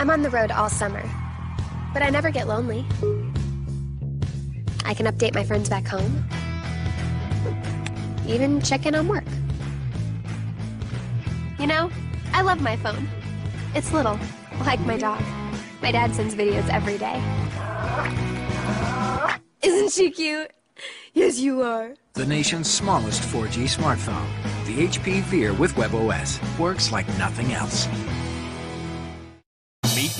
I'm on the road all summer, but I never get lonely. I can update my friends back home, even check in on work. You know, I love my phone. It's little, like my dog. My dad sends videos every day. Isn't she cute? Yes, you are. The nation's smallest 4G smartphone. The HP Veer with WebOS works like nothing else.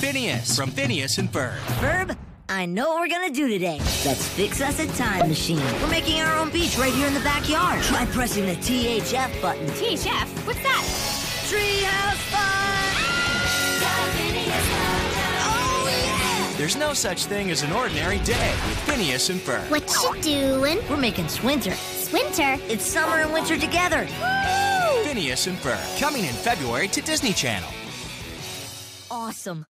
Meet Phineas from Phineas and Ferb. Ferb, I know what we're gonna do today. Let's fix us a time machine. We're making our own beach right here in the backyard. Try pressing the THF button. THF? What's that? Treehouse fun! Oh, yeah! There's no such thing as an ordinary day with Phineas and Ferb. What you doing? We're making Swinter. Winter. It's summer and winter together. Phineas and Ferb, coming in February to Disney Channel. Awesome.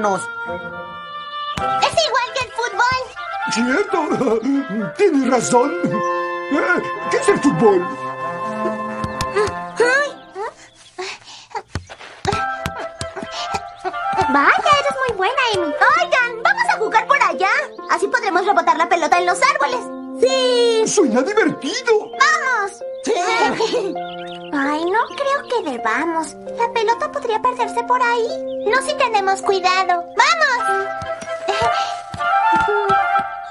Manos. Es igual que el fútbol. Cierto, tienes razón. ¿Qué es el fútbol? Vaya, eres muy buena, Amy. Oigan, vamos a jugar por allá. Así podremos rebotar la pelota en los árboles. Sí. Suena divertido. Ay, no creo que debamos. La pelota podría perderse por ahí. No si tenemos cuidado. ¡Vamos!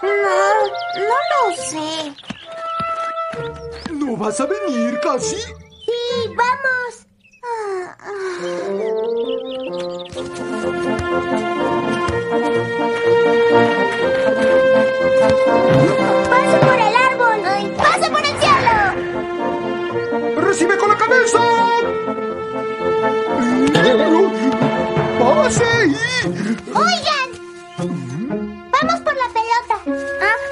No, no lo sé. ¿No vas a venir casi? Sí, vamos. Ah, ah. ¡Pase por el árbol! Ay, ¡Pase por el cielo! ¡Recibe con la cabeza! ¡Pase. ¡Oigan! ¡Vamos por la pelota!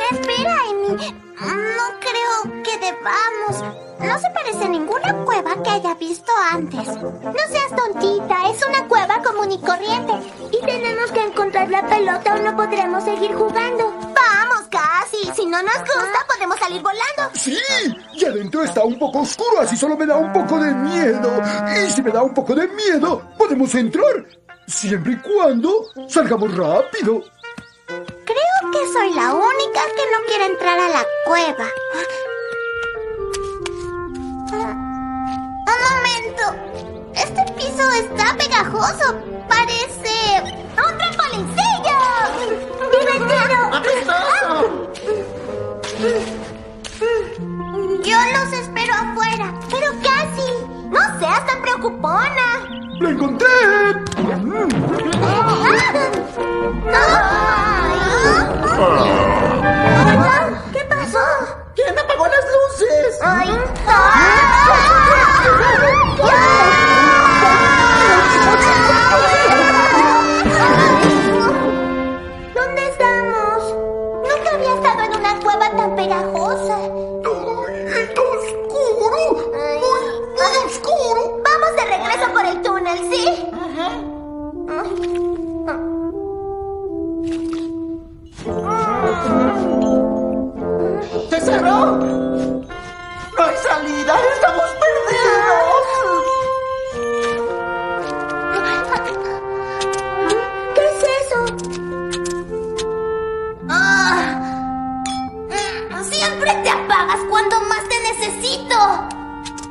Espera, Amy. No creo que debamos. No se parece a ninguna cueva que haya visto antes. No seas tontita, es una cueva común y corriente. Y tenemos que encontrar la pelota o no podremos seguir jugando. No nos gusta, podemos salir volando. Sí, y adentro está un poco oscuro, así solo me da un poco de miedo. Y si me da un poco de miedo, podemos entrar. Siempre y cuando salgamos rápido. Creo que soy la única que no quiere entrar a la cueva. Un momento. Este piso está pegajoso. Parece preocupona. ¡La encontré! Salida! ¡Estamos perdidos! ¿Qué es eso? Ah, siempre te apagas cuando más te necesito.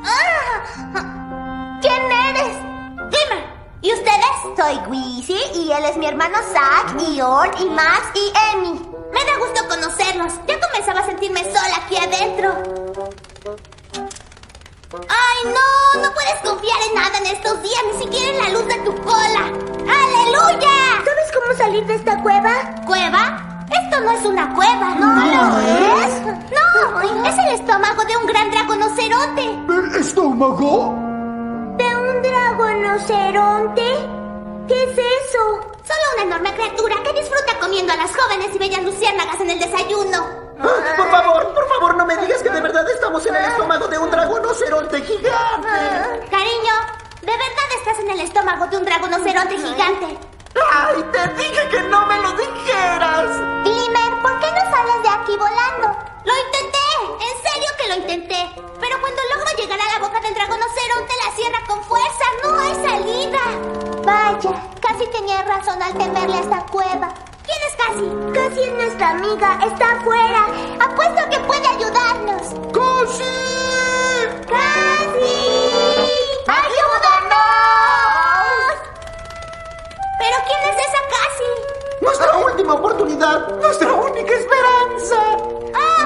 Ah, ¿Quién eres? Dime. ¿Y ustedes? Soy Wizzy y él es mi hermano Zack y Orn y Max y Emmy. Esta cueva? ¿Cueva? Esto no es una cueva. ¿No, lo es? No, es el estómago de un gran dragonoceronte. ¿El estómago? ¿De un dragonoceronte? ¿Qué es eso? Solo una enorme criatura que disfruta comiendo a las jóvenes y bellas luciérnagas en el desayuno. Ah, Por favor, por favor, no me digas que de verdad estamos en el estómago de un dragonoceronte gigante. Cariño, ¿de verdad estás en el estómago de un dragonoceronte gigante? ¡Ay, te dije que no me lo dijeras! Glimmer, ¿por qué no sales de aquí volando? ¡Lo intenté! ¡En serio que lo intenté! Pero cuando logro llegar a la boca del dragonoceronte la cierra con fuerza. ¡No hay salida! Vaya, casi tenía razón al temerle a esta cueva. ¿Quién es Casi? Casi es nuestra amiga. Está afuera. Apuesto que puede ayudarnos. ¡Casi! ¡Casi! ¡Ayúdanos! ¿Pero quién es esa Casi? ¡Nuestra última oportunidad! ¡Nuestra única esperanza! ¡Ah!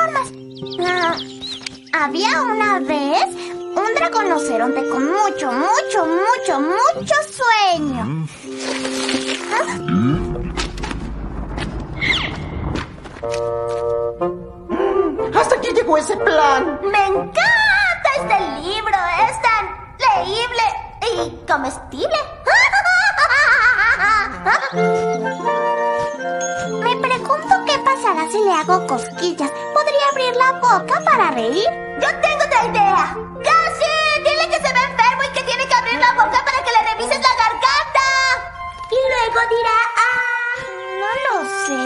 Formas. Ah, había una vez un dragonoceronte con mucho, mucho, mucho, mucho sueño. ¡Hasta aquí llegó ese plan! ¡Me encanta este libro! Es tan leíble y comestible. Pasará si le hago cosquillas. ¿Podría abrir la boca para reír? ¡Yo tengo otra idea! ¡Casi! Dile que se ve enfermo y que tiene que abrir la boca para que le revises la garganta. Y luego dirá, ah, no lo sé.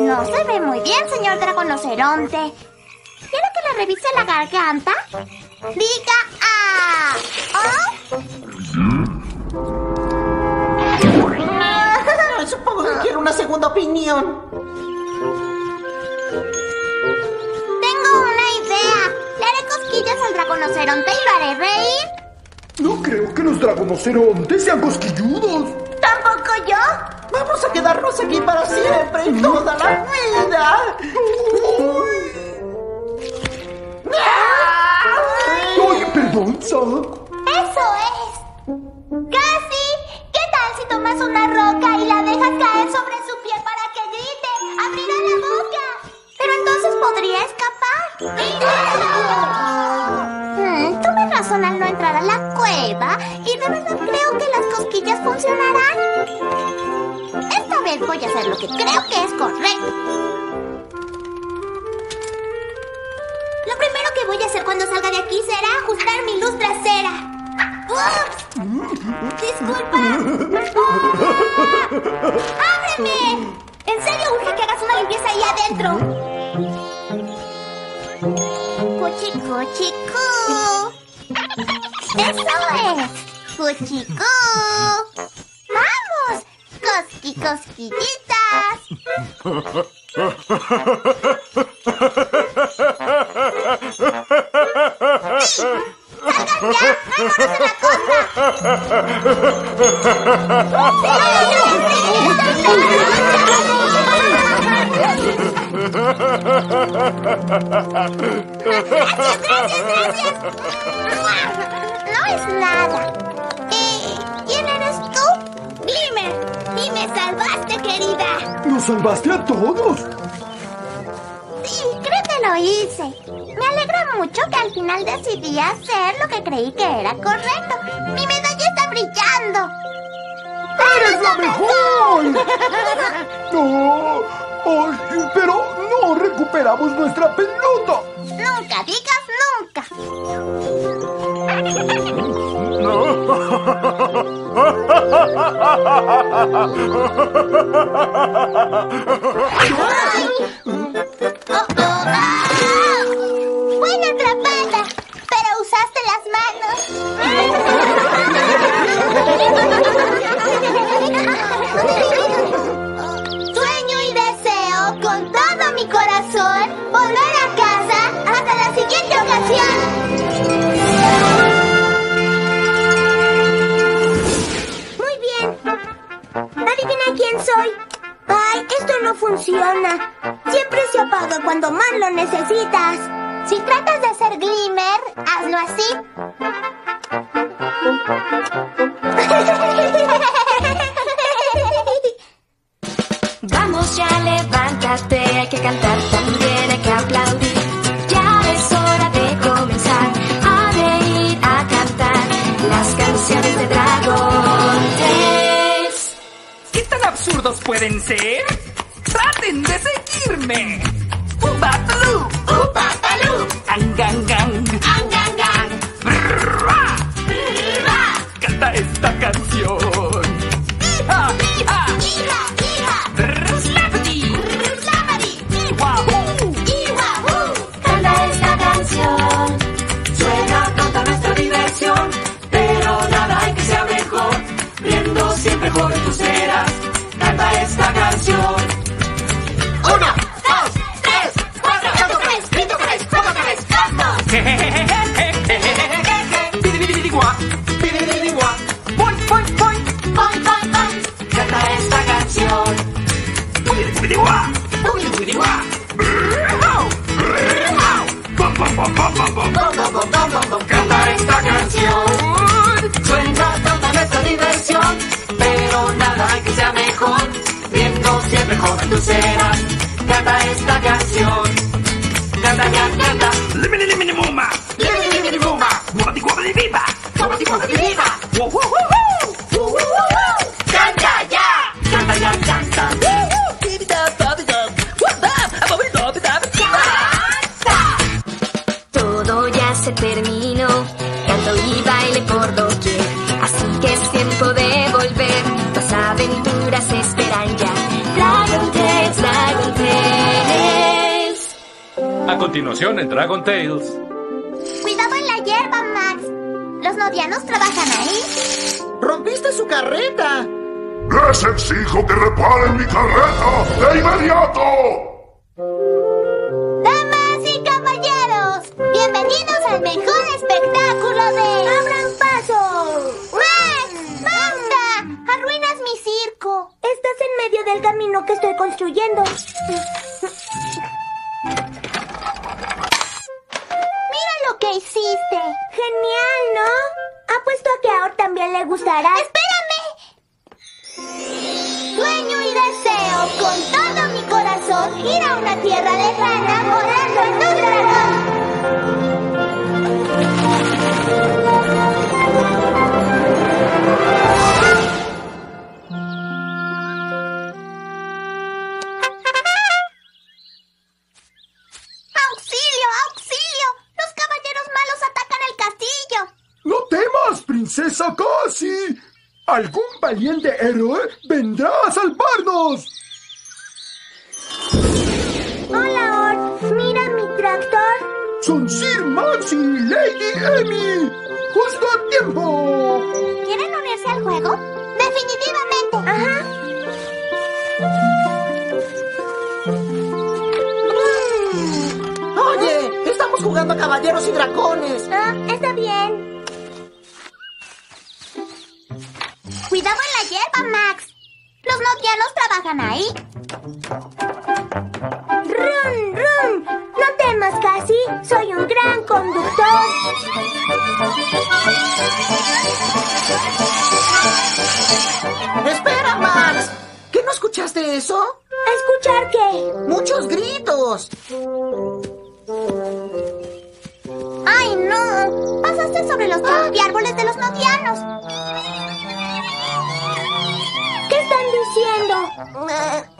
No se ve muy bien, señor dragonoceronte. ¿Quiere que le revise la garganta? Diga ah. ¿Oh? Segunda opinión. Tengo una idea. Le haré cosquillas al dragonoceronte y lo haré reír. No creo que los dragonocerontes sean cosquilludos. ¿Tampoco yo? Vamos a quedarnos aquí para siempre y toda la vida. Ay, perdón, Sam. Eso es. Casi. ¿Qué tal si tomas una roca y la dejas caer sobre podría escapar. Hmm, tuve razón al no entrar a la cueva y de verdad creo que las cosquillas funcionarán. Esta vez voy a hacer lo que creo que es correcto. Lo primero que voy a hacer cuando salga de aquí será ajustar mi luz trasera. ¡Ups! ¡Disculpa! ¡Ah! ¡Ábreme! En serio urge que hagas una limpieza ahí adentro. Cuchi, cuchi, cu. ¡Eso es! Cuchi, cu. ¡Vamos! ¡Cosqui, cosquillitas! ¡Salgan ya! ¡No hay manos en la ¡Gracias, gracias, gracias! No es nada. Eh, ¿Quién eres tú? Glimmer. Y me salvaste, querida. ¿Nos salvaste a todos? Sí, creo que lo hice. Me alegra mucho que al final decidí hacer lo que creí que era correcto. Mi medalla está brillando. ¡Eres la mejor! No, ay, pero no recuperamos nuestra pelota. Nunca digas nunca. Oh, oh, ah. Buena atrapada, pero usaste las manos. En Dragon Tales. Cuidado en la hierba, Max. ¿Los nodianos trabajan ahí? ¡Rompiste su carreta! Les exijo que reparen mi carreta de inmediato. Damas y caballeros, bienvenidos al mejor espectáculo de... ¡Abran paso! ¡Max! ¡Basta! ¡Arruinas mi circo! Estás en medio del camino que estoy construyendo. Existe. Genial, ¿no? Apuesto a que a Or también le gustará. ¡Espérame! Sueño y deseo con todo mi corazón ir a una tierra lejana volando en un dragón. Princesa Casi. Algún valiente héroe vendrá a salvarnos. Hola, Or. Mira mi tractor. Son Sir Max y Lady Emmy. Justo a tiempo. ¿Quieren unirse al juego? Definitivamente. Ajá. Oye, estamos jugando a caballeros y dragones. Ah, está bien. Cuidado en la hierba, Max. Los notianos trabajan ahí. ¡Run, run! No temas, Casi. Soy un gran conductor. Espera, Max. ¿Qué no escuchaste eso? ¿Escuchar qué? Muchos gritos. ¡Ay, no! Pasaste sobre los árboles de los notianos.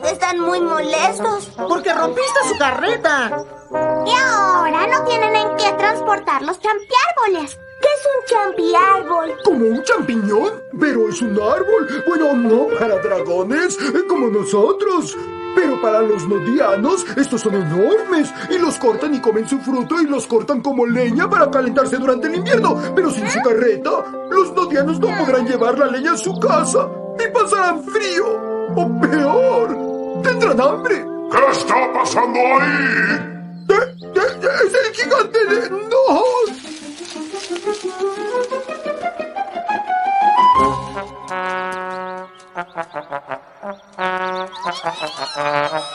Están muy molestos. Porque rompiste su carreta. Y ahora no tienen en qué transportar los champiárboles. ¿Qué es un champiárbol? Como un champiñón, pero es un árbol. Bueno, no para dragones, eh, como nosotros. Pero para los nodianos, estos son enormes. Y los cortan y comen su fruto y los cortan como leña para calentarse durante el invierno. Pero sin su carreta, los nodianos no podrán llevar la leña a su casa. Y pasarán frío. O peor, tendrán hambre. ¿Qué está pasando ahí? Eh, eh, eh, ¡Es el gigante de... ¡No!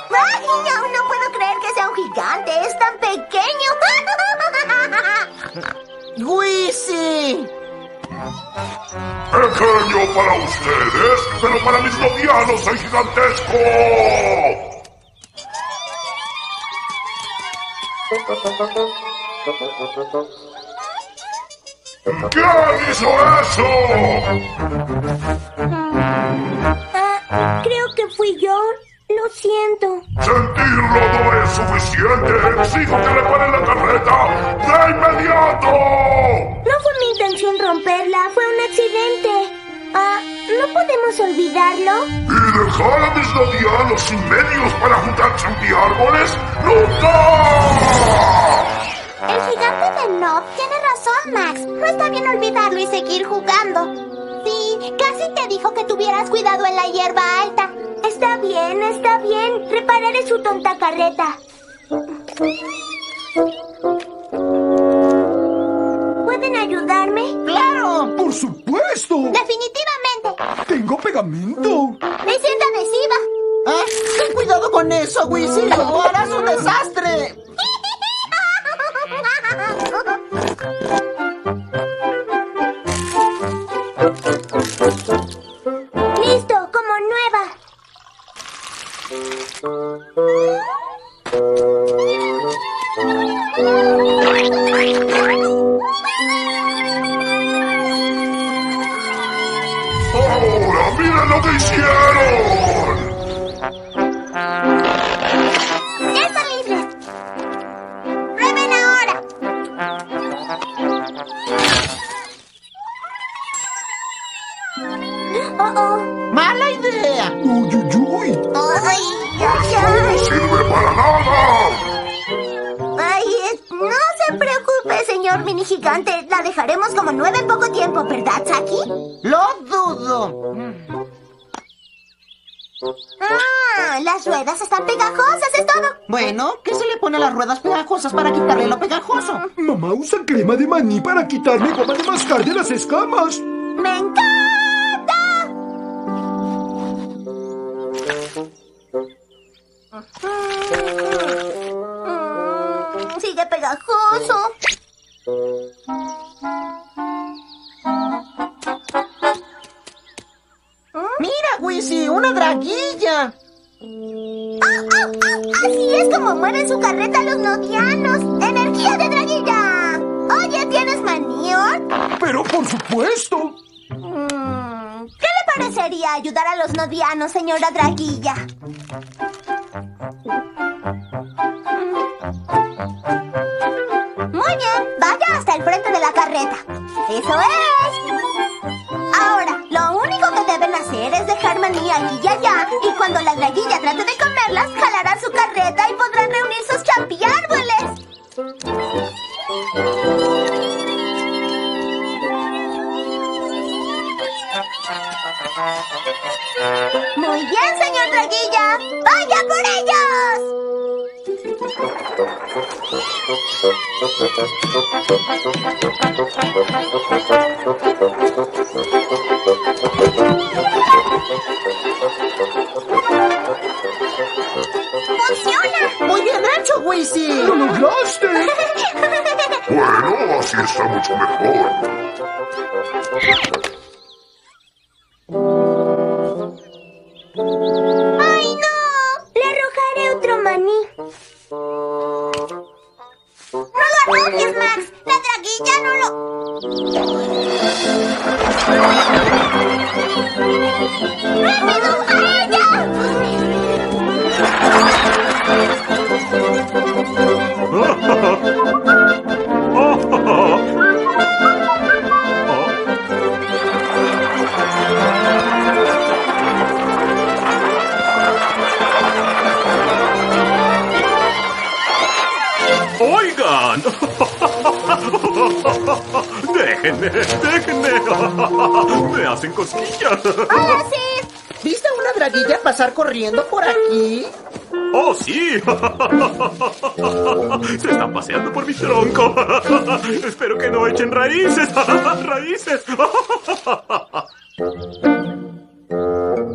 ¡Ay, no, no puedo creer que sea un gigante! ¡Es tan pequeño! ¡Wisi! Pequeño para ustedes, pero para mis novianos soy gigantesco. ¿Quién hizo eso? Ah, creo que fui yo. Lo siento. Sentirlo no es suficiente. Exijo que reparen la carreta de inmediato. No fue mi intención romperla, fue un accidente. ¿No podemos olvidarlo? ¿Y dejar a mis novianos sin medios para juntar champiárboles? ¡Nunca! El gigante de Nob tiene razón, Max. No está bien olvidarlo y seguir jugando. Sí, casi te dijo que tuvieras cuidado en la hierba alta. Está bien, está bien. Repararé su tonta carreta. ¿Pueden ayudarme? ¡Claro! ¡Por supuesto! Definitivamente. Tengo pegamento. Me siento adhesiva. ¿Ah? Ten cuidado con eso, Wisi. ¡O harás un desastre! Listo, como nueva. Lo que hicieron! Ya están libres. Prueben ahora. Oh, oh. ¡Mala idea! ¡Uy, uy, uy! Ay, ay, ¡No sirve para nada! Ay, eh, no se preocupe, señor mini gigante. La dejaremos como nueva en poco tiempo, ¿verdad, Saki? ¡Lo dudo! Ah, las ruedas están pegajosas, es todo. Bueno, ¿qué se le pone a las ruedas pegajosas para quitarle lo pegajoso? Mamá usa crema de maní para quitarme goma de mascar de las escamas. ¡Me encanta! Mueven su carreta los nodianos. ¡Energía de draguilla! Oye, ¿tienes manior? Pero por supuesto. Mm, ¿Qué le parecería ayudar a los nodianos, señora Draguilla? Muy bien, vaya hasta el frente de la carreta. ¡Eso es! Ahora, lo único que deben hacer es dejar maní aquí y allá, y cuando la draguilla trate de Muy bien, señor Draguilla. ¡Vaya por ellos! ¡Funciona! Muy bien hecho, Wisi. ¡Lo lograste! Bueno, así está mucho mejor. ¡Oigan! ¡Déjenme! ¡Déjenme! ¡Me hacen cosquillas! Pasar corriendo por aquí? ¡Oh, sí! Se están paseando por mi tronco. Espero que no echen raíces. ¡Raíces!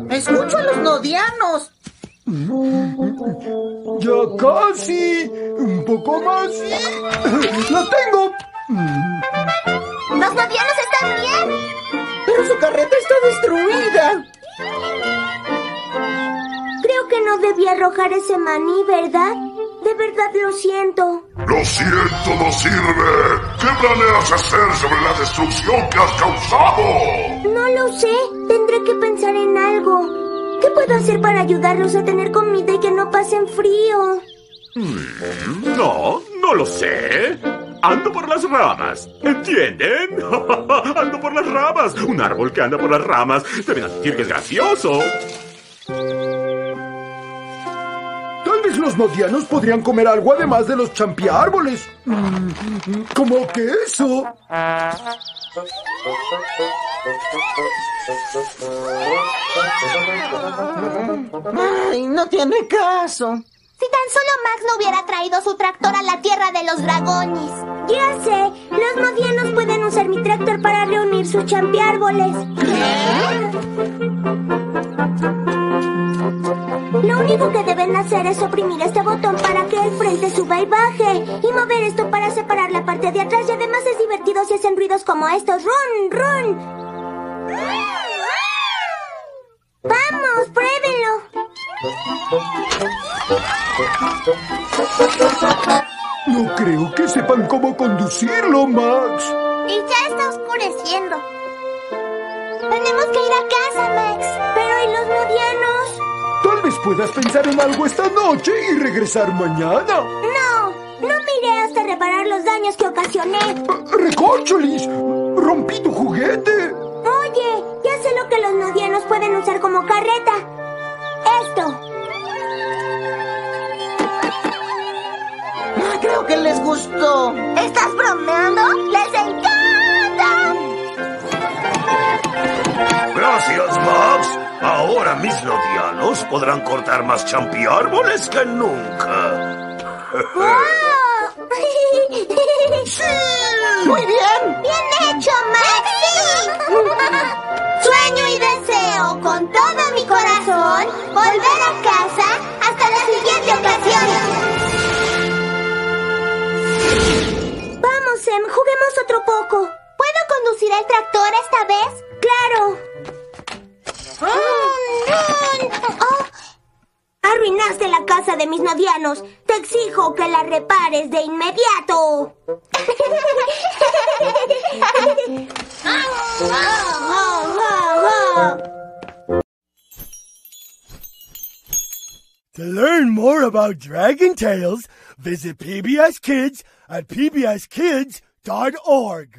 Escucho a los nodianos. Ya casi. Un poco más. ¡La tengo! ¡Los nodianos están bien! Pero su carreta está destruida. Debía arrojar ese maní, ¿verdad? De verdad lo siento. Lo siento, no sirve. ¿Qué planeas hacer sobre la destrucción que has causado? No lo sé. Tendré que pensar en algo. ¿Qué puedo hacer para ayudarlos a tener comida y que no pasen frío? No, no lo sé. Ando por las ramas. ¿Entienden? Ando por las ramas. Un árbol que anda por las ramas. Deben admitir que es gracioso. Tal vez los nodianos podrían comer algo además de los champiárboles. Mm, Como queso. Ay, no tiene caso. Si tan solo Max no hubiera traído su tractor a la tierra de los dragones. Ya sé, los nodianos pueden usar mi tractor para reunir sus champiárboles. Lo único que deben hacer es oprimir este botón para que el frente suba y baje. Y mover esto para separar la parte de atrás. Y además es divertido si hacen ruidos como estos. ¡Run, run! ¡Vamos, pruébenlo! No creo que sepan cómo conducirlo, Max. Y ya está oscureciendo. Tenemos que ir a casa, Max. Pero ¿y los nodianos? Tal vez puedas pensar en algo esta noche y regresar mañana. No, no me iré hasta reparar los daños que ocasioné. ¡Recorcholis! ¡Rompí tu juguete! Oye, ya sé lo que los nodianos pueden usar como carreta. Esto. Creo que les gustó. ¿Estás bromeando? ¡Les encanta! Ahora mis nodianos podrán cortar más champiárboles que nunca. ¡Wow! ¡Sí! ¡Muy bien! ¡Bien hecho, Max! ¡Sí! Sueño y deseo con todo mi corazón volver a casa hasta la siguiente ocasión. Vamos, Em, juguemos otro poco. ¿Puedo conducir el tractor esta vez? ¡Claro! Oh, Arruinaste la casa de mis nodianos. Te exijo que la repares de inmediato. To learn more about Dragon Tales, visit PBS Kids at pbskids.org.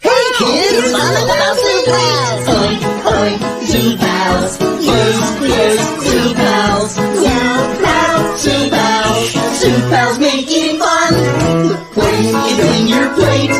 Hey kids, Mama Pals Zoo Pals! Oink, oink, Zoo Pals! Yes, yes, Zoo Pals! Meow, meow, Zoo Pals! Zoo Pals make it fun! When you clean your plate,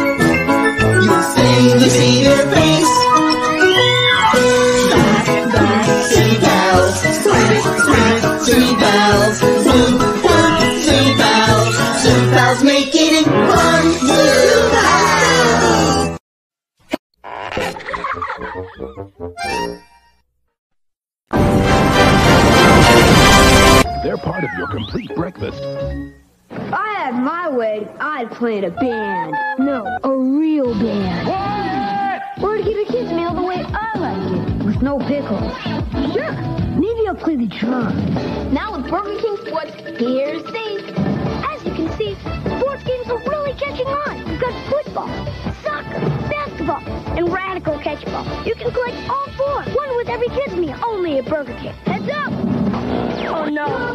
in a band. No, a real band. Or to give a kid's meal the way I like it, with no pickles. Sure, maybe I'll play the drums. Now with Burger King Sports, here's Steve. As you can see, sports games are really catching on. We've got football, soccer, basketball, and radical catchball. You can collect all four, one with every kid's meal, only at Burger King. Heads up! Oh no.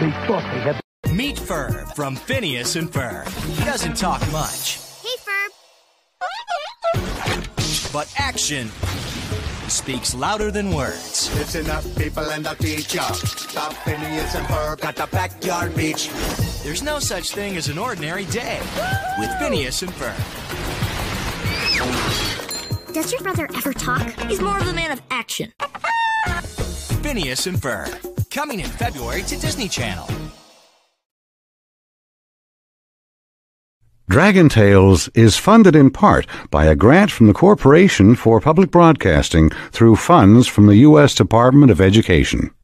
They thought they had. Meet Fur from Phineas and Ferb. He doesn't talk much, Hey, Ferb. but action speaks louder than words. It's enough people and the teacher. Stop Phineas and Ferb at the backyard beach. There's no such thing as an ordinary day with Phineas and Ferb. Does your brother ever talk? He's more of a man of action. Phineas and Ferb, coming in February to Disney Channel. Dragon Tales is funded in part by a grant from the Corporation for Public Broadcasting through funds from the U.S. Department of Education.